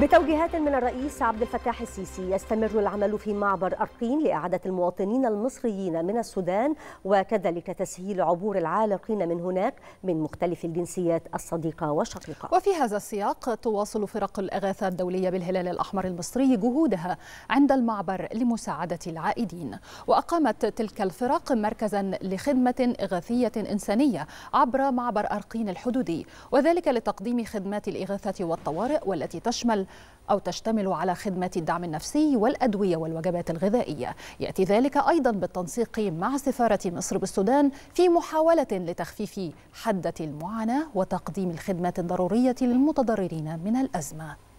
بتوجيهات من الرئيس عبد الفتاح السيسي يستمر العمل في معبر أرقين لإعادة المواطنين المصريين من السودان وكذلك تسهيل عبور العالقين من هناك من مختلف الجنسيات الصديقة والشقيقة. وفي هذا السياق تواصل فرق الإغاثة الدولية بالهلال الأحمر المصري جهودها عند المعبر لمساعدة العائدين. وأقامت تلك الفرق مركزا لخدمة إغاثية إنسانية عبر معبر أرقين الحدودي وذلك لتقديم خدمات الإغاثة والطوارئ والتي تشمل أو تشتمل على خدمات الدعم النفسي والأدوية والوجبات الغذائية. يأتي ذلك أيضا بالتنسيق مع سفارة مصر بالسودان في محاولة لتخفيف حدة المعاناة وتقديم الخدمات الضرورية للمتضررين من الأزمة.